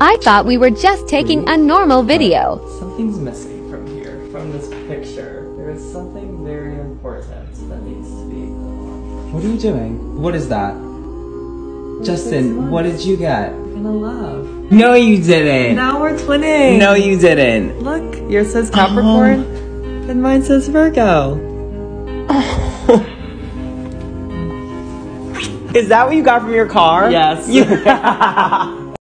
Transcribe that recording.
I thought we were just taking a normal video. Something's missing from here, from this picture. There is something very important that needs to be. What are you doing? What is that? Justin, what did you get? Gonna love. No, you didn't. Now we're twinning. No, you didn't. Look, yours says Capricorn, um, and mine says Virgo. Is that what you got from your car? Yes.